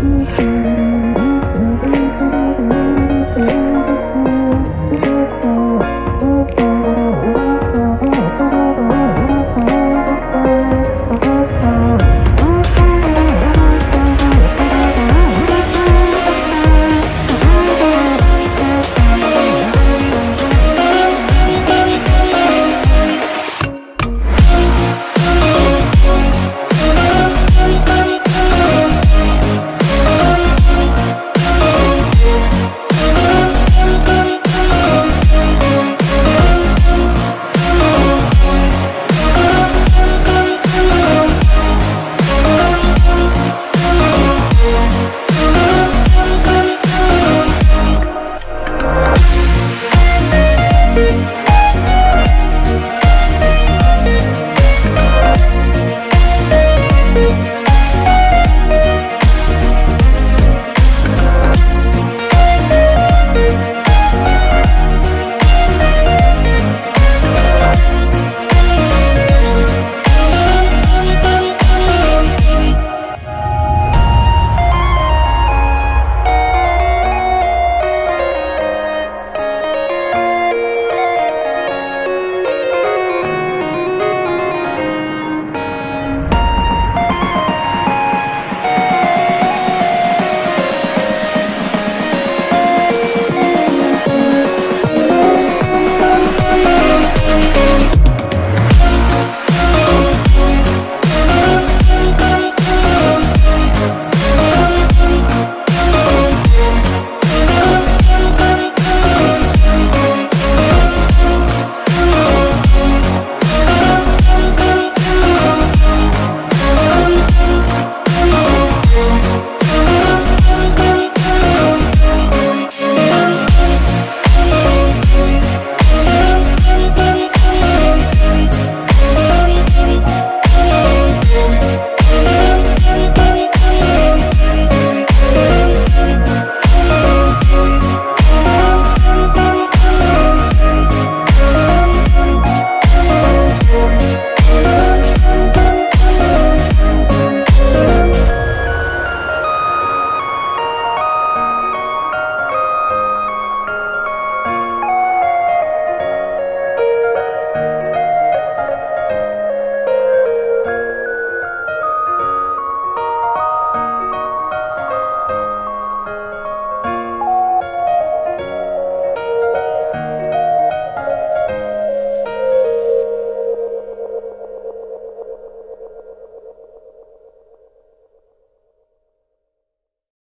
Mm-hmm.